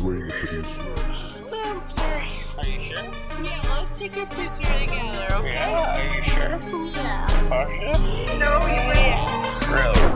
Dwayne the producer. I'm sorry. Are you sure? Yeah, let's take a picture together, okay? Yeah, are you sure? Yeah. Cautious? No, you yeah. Really?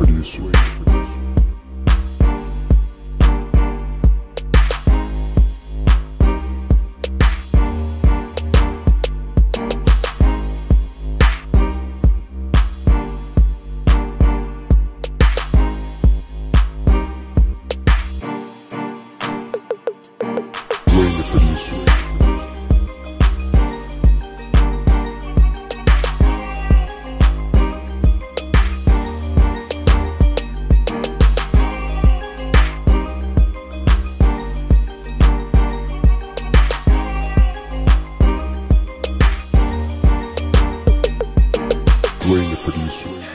pretty sweet. 不允许。